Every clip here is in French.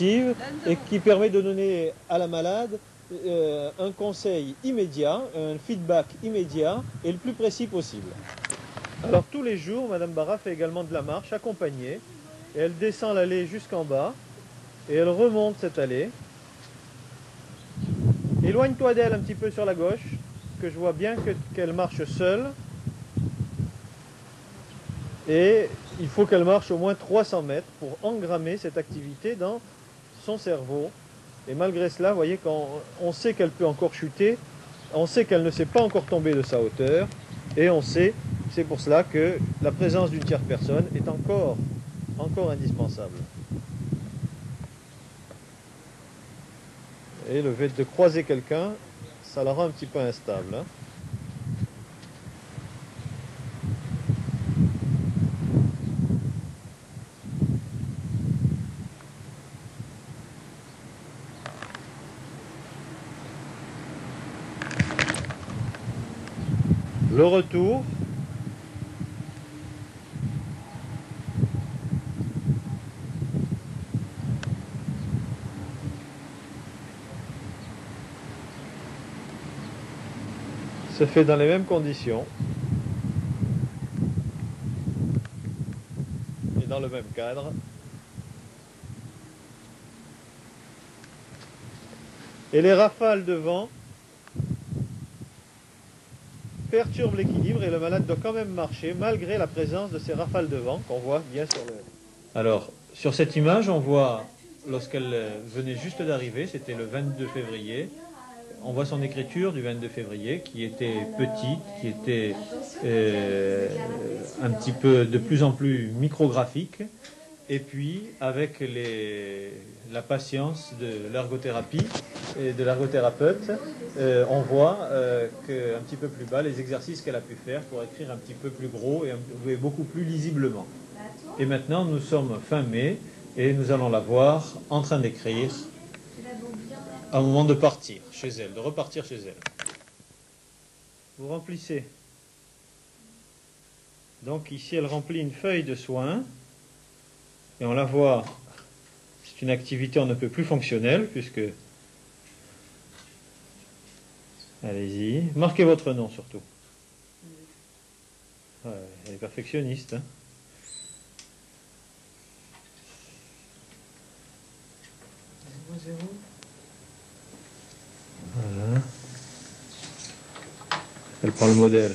et qui permet de donner à la malade euh, un conseil immédiat, un feedback immédiat et le plus précis possible. Alors tous les jours, Madame Barra fait également de la marche accompagnée et elle descend l'allée jusqu'en bas et elle remonte cette allée. Éloigne-toi d'elle un petit peu sur la gauche, que je vois bien que- qu'elle marche seule. Et il faut qu'elle marche au moins 300 mètres pour engrammer cette activité dans son cerveau. Et malgré cela, vous voyez, quand on sait qu'elle peut encore chuter, on sait qu'elle ne s'est pas encore tombée de sa hauteur, et on sait, c'est pour cela que la présence d'une tierce personne est encore, encore indispensable. Et le fait de croiser quelqu'un, ça la rend un petit peu instable. hein. Le retour. se fait dans les mêmes conditions et dans le même cadre. Et les rafales de vent perturbent l'équilibre et le malade doit quand même marcher malgré la présence de ces rafales de vent qu'on voit bien sur le... Alors, sur cette image, on voit, lorsqu'elle venait juste d'arriver, c'était le 22 février, on voit son écriture du 22 février qui était petite, qui était euh, un petit peu de plus en plus micrographique. Et puis, avec la patience de l'ergothérapie et de l'ergothérapeute, euh, on voit euh, qu'un petit peu plus bas, les exercices qu'elle a pu faire pour écrire un petit peu plus gros et, et beaucoup plus lisiblement. Et maintenant, nous sommes fin mai et nous allons la voir en train d'écrire à un moment de partir chez elle, de repartir chez elle. Vous remplissez. Donc ici, elle remplit une feuille de soins. Et on la voit, c'est une activité on ne peut plus fonctionnelle, puisque... Allez-y. Marquez votre nom surtout. Elle est perfectionniste. hein. Voilà. Elle prend le modèle.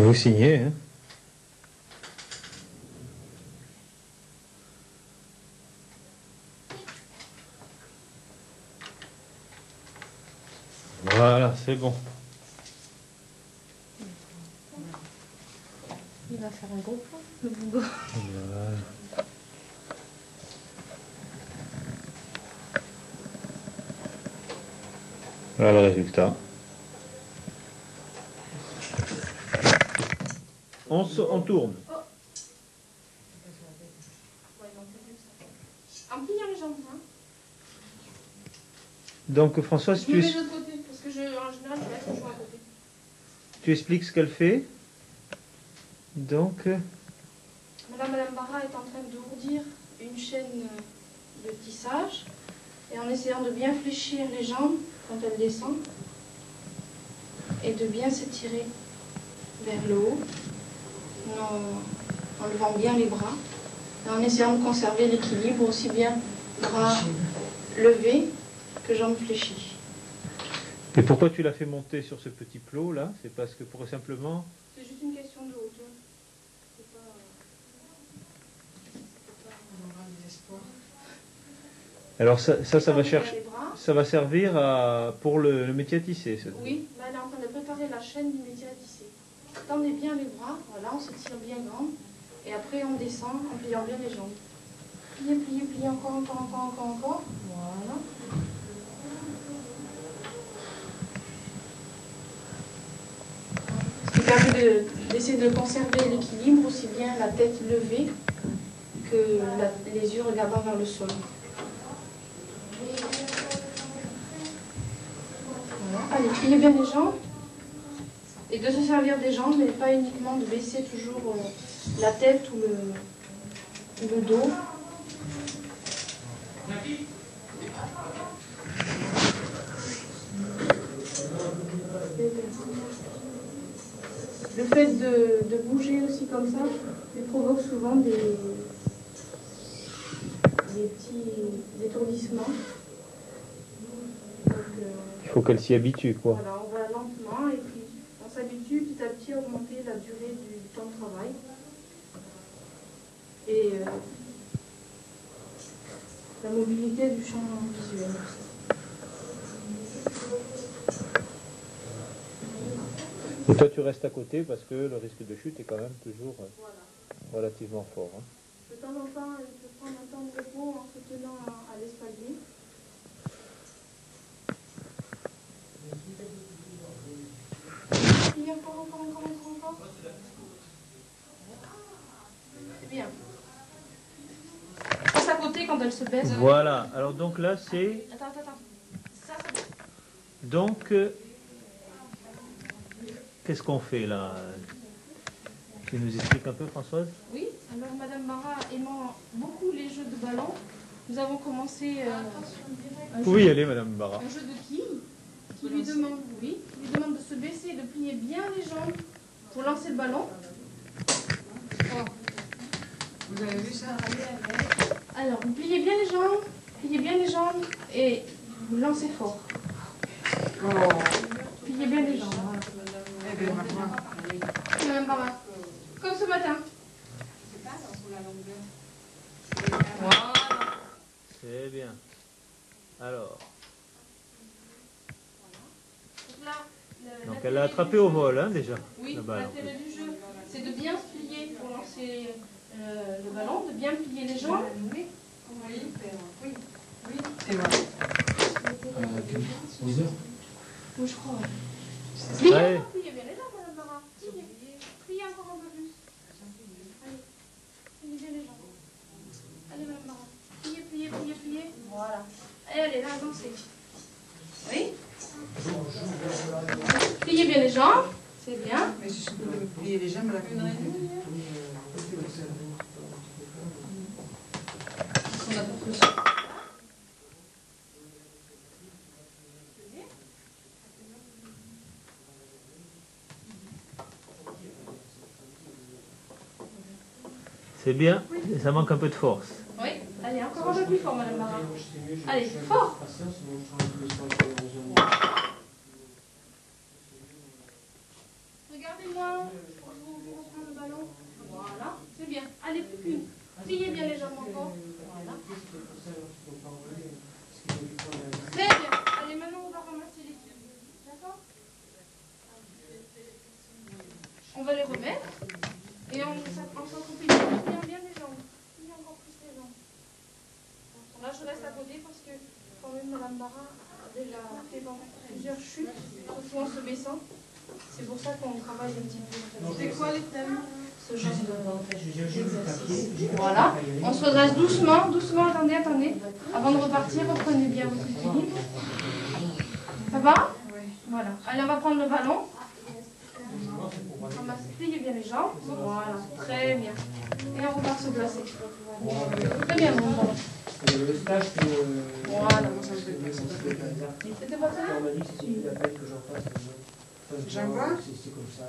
vous signez, hein Voilà, c'est bon. Il va faire un gros plan, le. Voilà. Voilà le résultat. On, se- on tourne. En pliant les jambes, hein. Donc François, si tu es... mets de l'autre côté, parce que je, en général, je laisse le choix à côté. tu expliques ce qu'elle fait. Donc, Madame, Madame Barra est en train d'ourdir une chaîne de tissage et en essayant de bien fléchir les jambes quand elle descend et de bien s'étirer vers le haut en, en levant bien les bras et en essayant de conserver l'équilibre aussi bien bras levés que jambes fléchies. et pourquoi tu l'as fait monter sur ce petit plot là? C'est parce que pour simplement. C'est juste une question de hauteur. C'est pas- Alors ça, ça, ça va chercher. Ça va servir à, pour le, le métier à tisser. ça. Oui, là elle est en train de préparer la chaîne du métier à tisser. Tendez bien les bras, voilà, on se tire bien grand. Et après on descend en pliant bien les jambes. Pliez, pliez, pliez, encore, encore, encore, encore, encore. Voilà. Ce qui permet de- d'essayer de conserver l'équilibre, aussi bien la tête levée que les yeux regardant vers le sol. Voilà. Allez, pliez bien les jambes. Et de se servir des jambes, mais pas uniquement de baisser toujours euh, la tête ou le, dos. Le fait de, de bouger aussi comme ça, il provoque souvent des, des petits étourdissements. Donc, euh, Il faut qu'elle s'y habitue, quoi. voilà, on va lentement et puis on s'habitue petit à petit à augmenter la durée du temps de travail. Et euh, la mobilité du champ visuel. Et toi, tu restes à côté parce que le risque de chute est quand même toujours euh, Voilà. relativement fort. hein. De temps en temps, il peut prendre un temps de repos en se tenant à, l'espalier. Puis encore, encore, encore, encore, encore? C'est bien. Passe à côté quand elle se baisse. Voilà. Alors donc là, c'est Attends, attends, attends. Ça, c'est donc euh, qu'est-ce qu'on fait là Tu nous expliques un peu, Françoise? Oui, alors Madame Marat aimant beaucoup les jeux de ballon, nous avons commencé euh, un, jeu, Oui, allez, Madame Barra. un jeu de quilles qui lui demande, oui, qui lui demande de se baisser et de plier bien les jambes pour lancer le ballon. Vous avez vu ça? Alors, vous pliez bien les jambes, pliez bien les jambes et vous lancez fort. Oh, Pliez bien les jambes. eh bien, maman. Madame Marat, comme ce matin. C'est bien. Alors, Donc elle a du attrapé au vol, hein, déjà. Oui, l'intérêt du jeu, c'est de bien se plier pour lancer euh, le ballon, de bien plier les jambes. Oui, oui, oui, oui, c'est vrai. 11 heures Oui, je crois. Pliez, bien les jambes, Madame Barra. Pliez, pliez encore un peu plus. Allez, pliez bien les jambes. Allez, Madame Barra. Pliez, pliez, pliez, pliez. Voilà. Allez, allez, là, avancez. Oui Pliez bien les jambes. C'est bien. Mais je suis plier les jambes là. On C'est bien, ça manque un peu de force. Oui. Allez, encore un peu plus fort, Madame Barra. Allez, fort. Regardez-moi. pour vous- vous reprendre le ballon. Voilà. C'est bien. Allez, plus qu'une. Pliez bien les jambes encore. Voilà. Très bien. Allez, maintenant, on va ramasser les filles. D'accord On va les remettre. Et on, ça- on s'accroupit bien, bien, bien les jambes. Pliez encore plus les jambes. Bon, Là, je reste à côté parce que quand même Madame Barra a déjà fait bon, plusieurs chutes, surtout en se baissant. C'est pour ça qu'on travaille un petit peu. C'est quoi les thèmes Ce genre d'exercice. Voilà. On se redresse doucement, doucement. Attendez, attendez. Avant de repartir, reprenez bien votre équilibre. Ça va Oui. Voilà. Allez, on va prendre le ballon. bien les jambes. Voilà, très bien. Et on repart se placer. Très bien, mon bon. Le stage que. Voilà. Pas On m'a dit que c'était peine que j'en vois C'est c'est comme ça.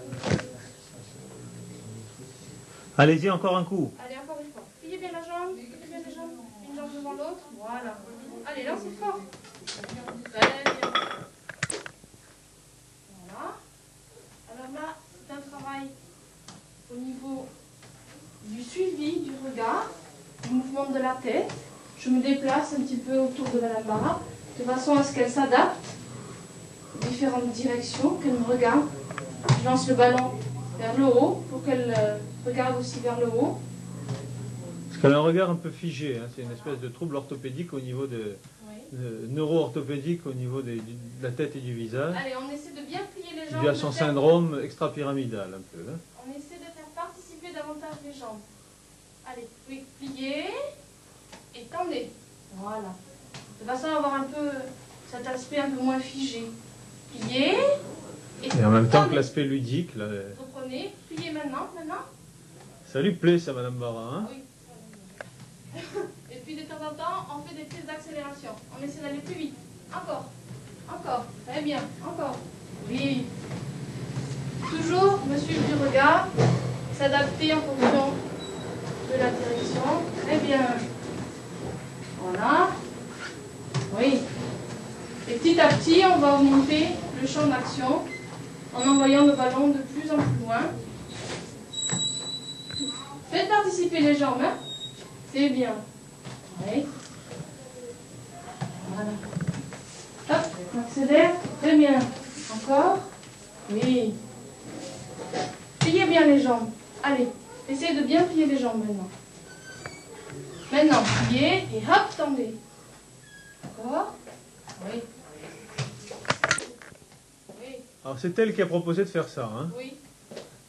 Allez-y, encore un coup. Allez, encore une fois. Pliez bien la jambe, bien. Une jambe devant l'autre. Voilà. Allez, lancez fort. Très bien. Voilà. Alors là, c'est un travail au niveau du suivi du regard, du mouvement de la tête. Je me déplace un petit peu autour de Madame Barra, de façon à ce qu'elle s'adapte aux différentes directions, qu'elle me regarde. Je lance le ballon vers le haut pour qu'elle euh, regarde aussi vers le haut. Parce qu'elle a un regard un peu figé. hein. C'est une espèce de trouble orthopédique au niveau de, Oui. de- neuro-orthopédique au niveau des- du- de la tête et du visage. Allez, on essaie de bien plier les jambes. Dû à de son faire- syndrome extra-pyramidal un peu. hein. On essaie de faire participer davantage les jambes. Allez, oui, pliez et tendez. Voilà. De façon à avoir un peu cet aspect un peu moins figé. Pliez et, Et en même temps que l'aspect ludique, là, Reprenez, pliez maintenant, maintenant. ça lui plaît ça, Madame Barra. hein. Oui. Et puis de temps en temps, on fait des prises d'accélération. On essaie d'aller plus vite. Encore. Encore. Très bien. Encore. Oui. Toujours me suivre du regard. S'adapter en fonction de la direction. Très bien. Voilà. Oui. Et petit à petit, on va augmenter le champ d'action en envoyant le ballon de plus en plus loin. Faites participer les jambes, hein C'est bien. Oui. Voilà. Hop, on accélère. Très bien. Encore. Oui. Pliez bien les jambes. Allez, essayez de bien plier les jambes maintenant. Maintenant, pliez et hop, tendez. Encore. Oui. Oui, Alors c'est elle qui a proposé de faire ça. hein. oui.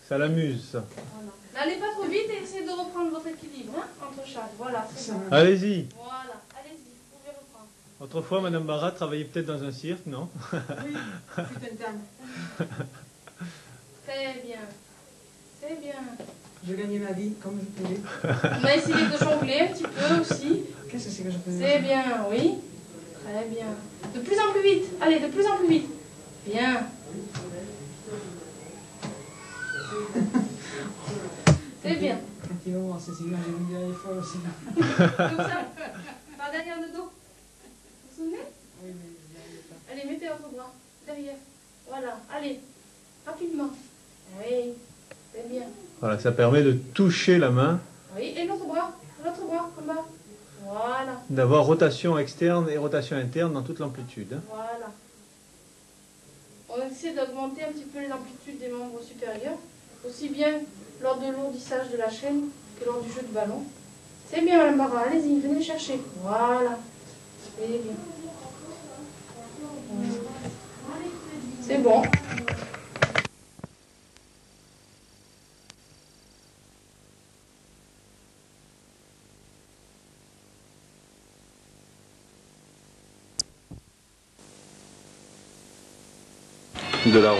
Ça l'amuse ça. Voilà. N'allez pas trop vite et essayez de reprendre votre équilibre hein, entre chaque. Voilà, c'est bon. Allez-y. Voilà, allez-y, vous pouvez reprendre. Autrefois, Madame Barra travaillait peut-être dans un cirque, non? Oui, putain de dame. Très bien. C'est bien. Je gagnais ma vie comme je pouvais. On a essayé de jongler un petit peu aussi. Qu'est-ce que c'est que je faisais C'est bien, oui. Très bien. De plus en plus vite. Allez, de plus en plus vite. Bien. C'est bien. Quand il va voir ces images, il me dit, elle est folle aussi. Comme ça. Par derrière le dos. Vous vous souvenez Oui, mais pas. Allez, mettez votre bras derrière. Voilà. Allez. Rapidement. Oui. Voilà, ça permet de toucher la main, Oui. Et l'autre bras. L'autre bras, comme bas. Voilà. d'avoir rotation externe et rotation interne dans toute l'amplitude. hein. Voilà. On essaie d'augmenter un petit peu les amplitudes des membres supérieurs, aussi bien lors de l'ourdissage de la chaîne que lors du jeu de ballon. C'est bien, Madame Barra, allez-y, venez le chercher. Voilà. C'est bien. C'est bon. De la